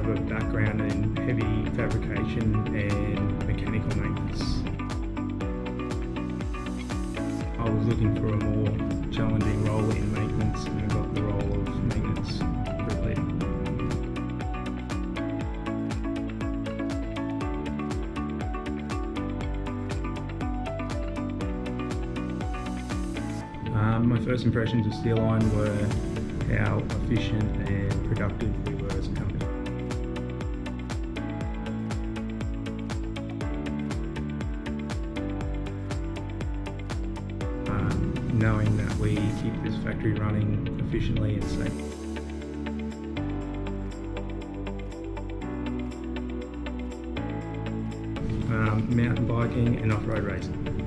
background in heavy fabrication and mechanical maintenance. I was looking for a more challenging role in maintenance and I got the role of maintenance group. Um, my first impressions of Steel Line were how efficient and productive knowing that we keep this factory running efficiently and safe. Um, mountain biking and off-road racing.